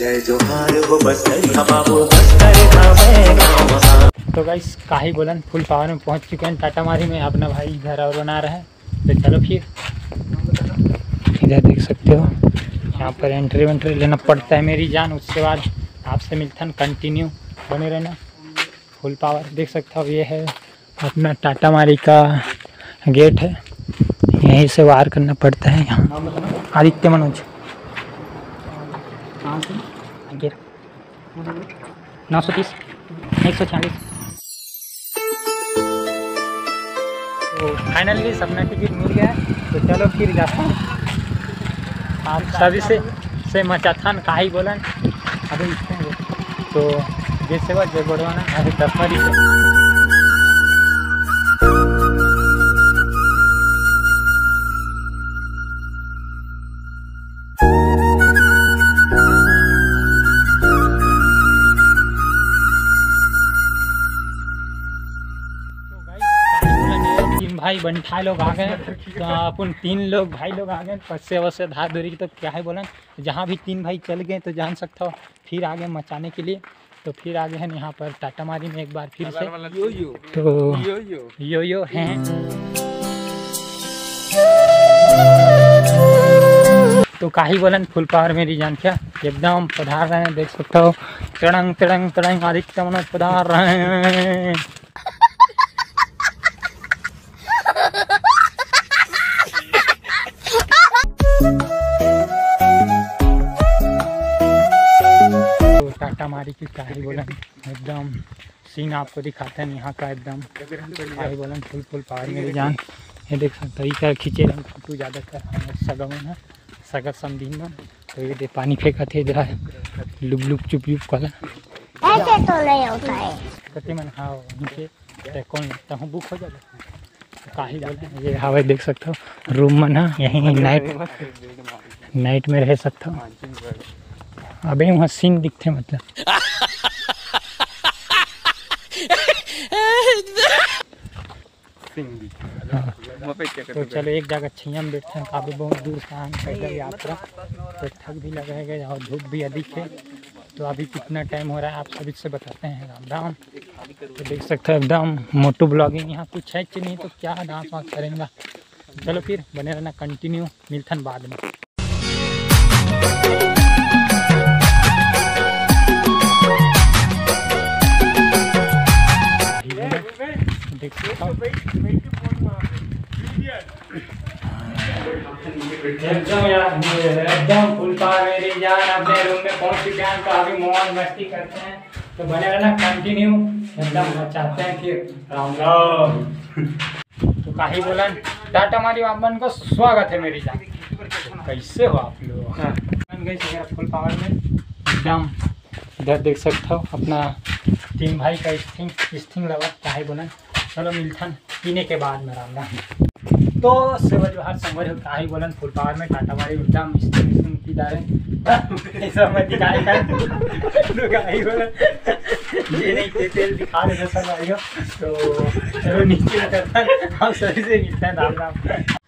हो बस्तरिया बाबू बस्तरिया में हाँ तो गाइस काही बोलन फुल पावर में पहुँच चुके हैं। टाटा मारी में अपना भाई घर और बना रहा है। तो चलो फिर। इधर देख सकते हो। यहाँ पर एंट्री वेंट्री लेना पड़ता है मेरी जान। उसके बाद आपसे मिलता है। कंटिन्यू बने रहना। फुल पावर देख सकते हो ये है अपना टाटा मारी का गेट है। यहीं से वार करना पड़ता है यहाँ। आदित्य मनोज। नौ सौ तीस। एक सौ चालीस तो फाइनली सपना टिकट मिल गया। है तो चलो फिर जाते हैं। आप सभी से से मचाथान, काही बोलन। अभी तो जैसे बात जय बढ़वाना अभी दस से भाई बंठा लोग आ गए। तो अपन तीन लोग भाई लोग आ गए। पस्से अवश्य धार धोरी तो क्या है बोलन? जहाँ भी तीन भाई चल गए तो जान सकता हो। फिर आगे मचाने के लिए। तो फिर आगे हैं यहाँ पर टाटा मारी में एक बार फिर से। यो यो तो यो यो हैं। तो काही बोलन? फुल पावर मेरी जान क्या? एकदम पधार रहे हैं देख सकते हो। तड़ंग तड़ंग तड़ंग आदित्य मनोज पधार रहे हैं। तो टाटा मारी की काही बोलन एकदम सीन आपको दिखाते हैं यहाँ का एकदम। काही बोलन फुल फुल पावर मेरी जान। ये देख सकते हो क्या खींचे रहे फ़ोटो ज़्यादातर हमारे सगमन है सगर समझीन में तो ये दे पानी फेंका थे इधर लुब लुब चुप लुप कला। ऐसे तो नहीं होता है। कते मन हाँ नीचे कौन लगता हूँ बुक हो जाएगा। तो काही बोले ये हवा देख सकते हो रूम में ना यहीं नाइट नाइट में रह सकता हूँ। अबे वहाँ सीन दिखते मतलब। तो चलो एक जगह छैया में बैठते हैं, काफ़ी बहुत दूर से आए हैं पैदल यात्रा। तो थक भी लगेगा और धूप भी अधिक है। तो अभी कितना टाइम हो रहा है, आप सभी से बताते हैं, राम राम। तो देख सकते हो, एकदम मोटू ब्लॉगिंग यहाँ कुछ है कि नहीं तो क्या डांस वांस करेंगे। चलो फिर बने रहना कंटिन्यू मिलथन बाद में। एकदम एकदम फुल अपने रूम में पहुँच चुके हैं तो मौज मस्ती करते हैं तो बने रहना कंटिन्यू एकदम चाहते हैं कि राम राम तो काही बोलन टाटा मारी बाबन को स्वागत है मेरी जान कैसे हो आप लोग फुल पावर में एकदम इधर देख सकते हो अपना तीन भाई का स्थिंग स्थिंग लगा काहे बोलन चलो मिलथन पीने के बाद में राम राम। तो सेवा जोहार संगवर हो काहे बोलन फुल पावर में टाटा मारी स्थिंग स्थिंग की दारे। ऐसा मत दिखाए का काहे बोलन। ये नहीं ते तेल दिखा रहे सब आइयो तो चलो नीचे उतरता हम सभी से मिलते हैं राम राम।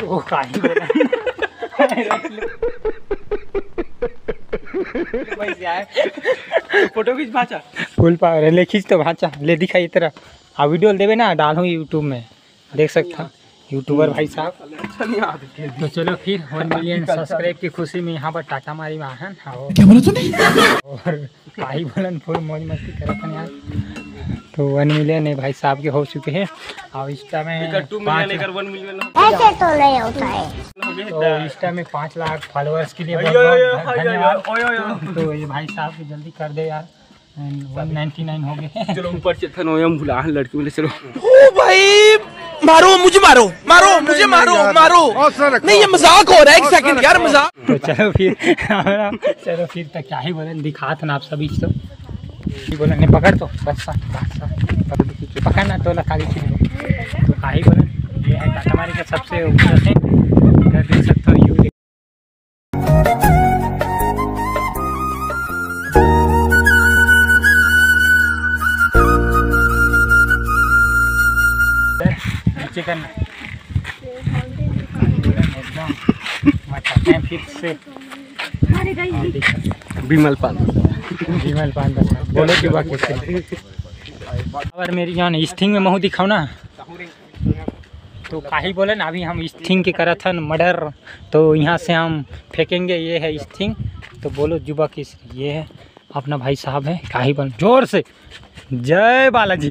तो काहे बोलन। फ़ोटो खींच भाचा। फुल पावर है ले खींच तो भाचा। ले दिखाई तेरा। आ वीडियो देवे ना डालूँ यूट्यूब में। देख सकता यूट्यूबर भाई साहब। तो चलो फिर वन मिलियन सब्सक्राइब की खुशी में यहाँ पर टाटा मारी बोला तूने? और काई बोलन फुल मौज मस्ती करत यार। तो वन मिलियन है भाई साहब के हो चुके हैं। और इंस्टा में तो नहीं होता है। तो इंस्टा में पाँच लाख फॉलोअर्स के लिए। तो ये भाई साहब जल्दी कर दे यार। वन नाइन्टी नाइन हो गए। चलो ऊपर चलते हैं हम भुला लड़की बोले चलो। ओ भाई मारो मुझे मारो मारो मुझे मारो मारो। नहीं ये मज़ाक हो रहा है एक सेकंड यार मज़ाक। तो चलो फिर चलो फिर तक क्या ही बोले दिखा था ना आप सभी तो। ये बोले नहीं पकड़ तो बस सा बस सा पकड़ तो खींचो। पकड़ना तो लगा खींच तो का ही बोले ये है टाटा मारी का सबसे ऊपर देख सकते हो यू नीचे करना एकदम से। विमल पाल विमल पान बस बोलो कि से और मेरी जान स्थिंग में महू दिखाओ ना तो काही बोले ना अभी हम स्थिंग के करत हन मर्डर तो यहाँ से हम फेंकेंगे ये है स्थिंग तो बोलो जुबा किस ये है अपना भाई साहब है काही बन ज़ोर से। जय बालाजी।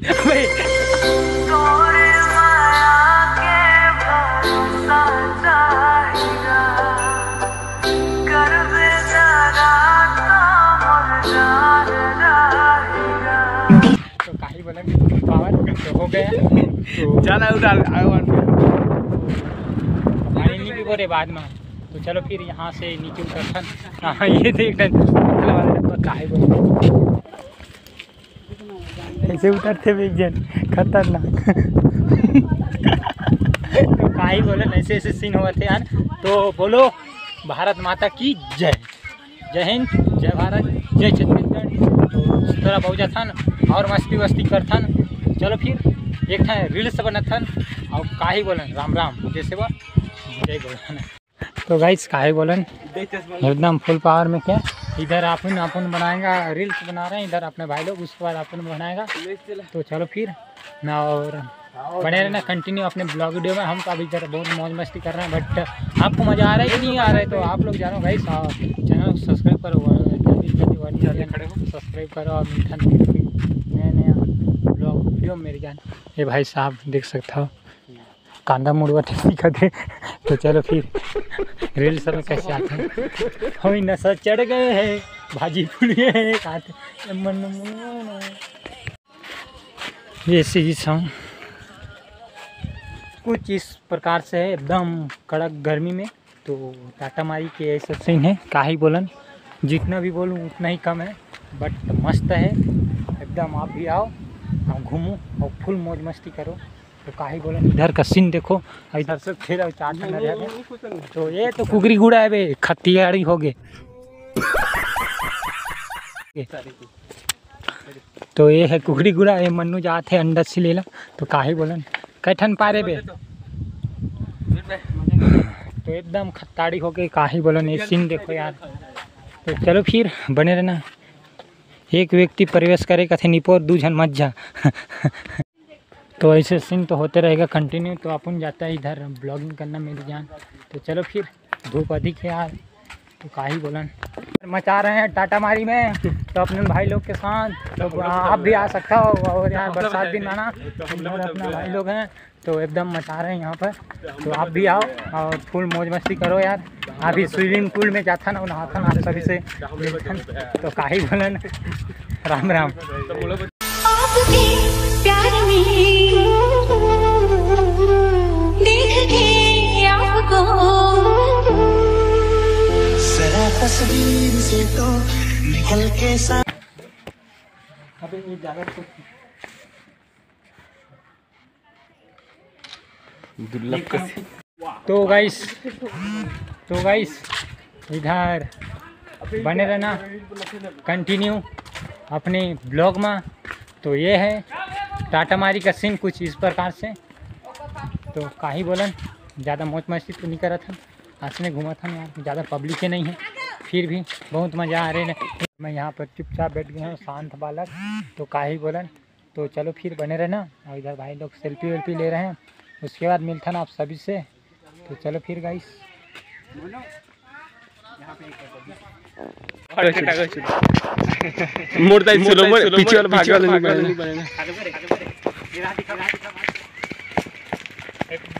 तो हो गया। तो पानी नहीं भी बोरे बाद में। तो चलो फिर यहाँ से नीचे उतरथन हाँ। ये देख रहे वाला डब्बा काहे बोले ऐसे उतरते भी एक जन खतरनाक। तो काहे बोले ऐसे ऐसे सीन हुआ थे यार। तो बोलो भारत माता की जय। जय हिंद जय भारत जय छत्तीसगढ़। तो तरह बहुजा था और मस्ती वस्ती करथन। चलो फिर एक था रील्स बनथन और काहे बोलन? राम राम जैसे वो जय बोलन तो गाइस काहे बोलन? एकदम फुल पावर में क्या? इधर अपन अपन बनाएगा रील्स बना रहे हैं इधर अपने भाई लोग उसके बाद अपन बनाएगा। तो चलो फिर ना और बने रहना कंटिन्यू अपने ब्लॉग वीडियो में। हम तो अभी इधर बहुत मौज मस्ती कर रहे हैं बट आपको मज़ा आ रहा है कि नहीं आ रहा है? तो आप लोग जानो भाई चैनल सब्सक्राइब करो जल्दी जल्दी सब्सक्राइब करो और मीठा नया नया वीडियो ये भाई साहब, देख सकता हो। कांदा मुड़वा दिक्कत है तो चलो फिर रील्स में कैसे आते हैं? हम नशा चढ़ गए हैं, भाजी गए हैं सॉन्ग कुछ इस प्रकार से है, एकदम कड़क गर्मी में। तो टाटा मारी के ऐसा सीन है का ही बोलन? जितना भी बोलूँ, उतना ही कम है। बट मस्त है। एकदम आप भी आओ। आप घूमो और फुल मौज मस्ती करो। तो का ही बोलन इधर का सीन देखो इधर से फिर और चार तो ये तो कुगरी गुड़ा है बे खतियाड़ी हो गए। तो ये है कुकड़ी गुड़ा ये मन्नू जाते अंडा से लेला। तो काहे बोलन कैठन पारे बे। तो एकदम खत्ताड़ी हो गई काहे बोलन ये सीन देखो यार। तो चलो फिर बने रहना। एक व्यक्ति प्रवेश करे कथे निपोर, दू जन मत जा। तो ऐसे सीन तो होते रहेगा कंटिन्यू तो अपन जाता है इधर ब्लॉगिंग करना मेरी जान। तो चलो फिर, धूप अधिक है यार तो का ही बोलन। मचा रहे हैं टाटा मारी में तो अपने भाई लोग के साथ तो आप भी आ सकते हो और यहाँ बरसात दिन आना इधर अपना भाई लोग हैं तो एकदम मचा रहे हैं यहाँ पर। तो आप भी आओ और फुल मौज मस्ती करो यार। अभी स्विमिंग पूल में जाता ना नहाता ना आप सभी से। तो का ही। बोलन? राम राम। तस्वीर से तो निकल के सा तो गाइस तो गाइस इधर बने रहना कंटिन्यू अपने ब्लॉग में। तो ये है टाटा मारी का सीन कुछ इस प्रकार से। तो का ही बोलन, ज़्यादा मौज मस्ती तो नहीं करा था हंस में घूमा था यार, ज़्यादा पब्लिक ही नहीं है। फिर भी बहुत मज़ा आ रहे है। मैं यहाँ पर चुपचाप बैठ गया हूँ शांत बालक। तो का ही बोलन? तो चलो फिर बने रहना। और इधर भाई लोग सेल्फी वेल्फी ले रहे हैं। उसके बाद मिलता ना आप सभी से। तो चलो फिर गाइस मोड़ता है चलो मोड़ पीछे वाला भाग वाला नहीं बनेगा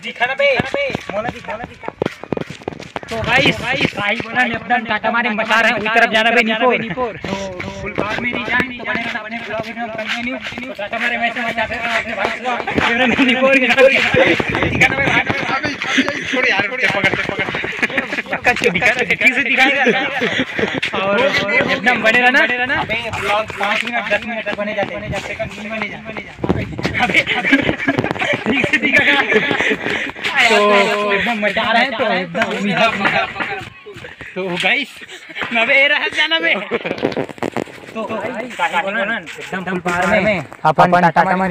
दिखा बे। मोना दिखा दिखा। तो गाइस भाई बोला ने एकदम टाटा मारे बता रहे हैं उस तरफ़ जाना बे निपोर निपोर तो फुलबाग में नहीं जानी तो बनेगा बने ब्लॉग में कंटिन्यू तो टाटा मारे वैसे मचाते हैं अपने भाई कैमरा में निपोर के दिखा भाई छोड़ यार पकड़ते पकड़ते पक्का से दिखा रहा किसे दिखाएगा और एकदम बने रहना। ना ब्लॉग 5 मिनट 10 मिनट बने जाते हैं। सेकंड नहीं बने जा अबे ठीक से दिखाएगा तो एकदम मज़ा आ रहा है तो एकदम तो गाइस नवे रह जाना बे तो काहे एकदम फुल पार में। अपन टाटा है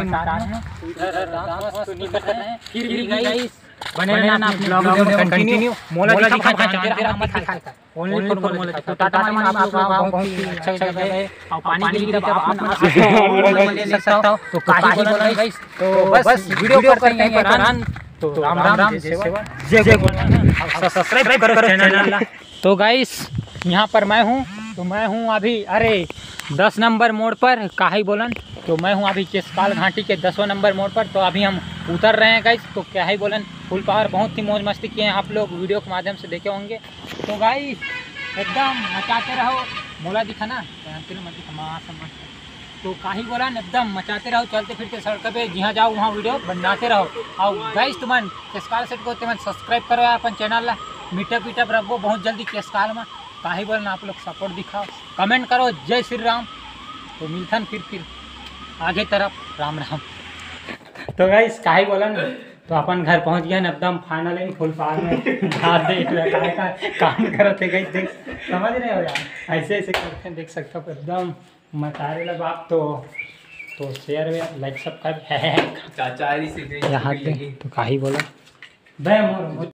तो रहे हैं फिर भी गाइस बने रहना अपने ब्लॉग में कंटिन्यू मोला दिखा खा खा तेरा हम दिखा ओनली फॉर मोला तो टाटा मानी आप लोग बहुत ही अच्छा जगह है। और पानी की जब आप मोला ले सकता हो। तो काहे बोला गाइस तो बस वीडियो करते हैं पर रन तो राम राम जय सेवा। जय जय सब्सक्राइब करो चैनल तो गाइस यहाँ पर मैं हूँ तो मैं हूँ अभी अरे दस नंबर मोड़ पर काहे बोलन? तो मैं हूँ अभी केसपाल घाटी के दसवें नंबर मोड़ पर। तो अभी हम उतर रहे हैं गाइस तो क्या ही बोलन? फुल पावर बहुत ही मौज मस्ती किए हैं आप लोग वीडियो के माध्यम से देखे होंगे। तो गाइस एकदम मचाते रहो। मोला दिखा ना मत दिखा तो काही बोला एकदम मचाते रहो, चलते फिरते सड़क पे। जहाँ जाओ वहाँ वीडियो बनाते रहो। और गाइस तुमन केसकाल सेट को तुमन सब्सक्राइब करो अपन चैनल ला। मीटअप वीटअप रखो, बहुत जल्दी केसकाल में। काही बोलन आप लोग सपोर्ट दिखाओ। कमेंट करो, जय श्री राम। तो मिलथन फिर फिर। आगे तरफ़, राम राम। तो गाइस काही बोलन तो अपन घर पहुँच गया एकदम फाइनल इन फुल पार में हाथ का काम करते गाइस देख। समझ रहे हो यार? ऐसे ऐसे करते हैं, देख सकते हो, एकदम। मतारे लग आप तो तो शेयर में लाइक सब्सक्राइब है। चाचा यहाँ तो तो काही बोला।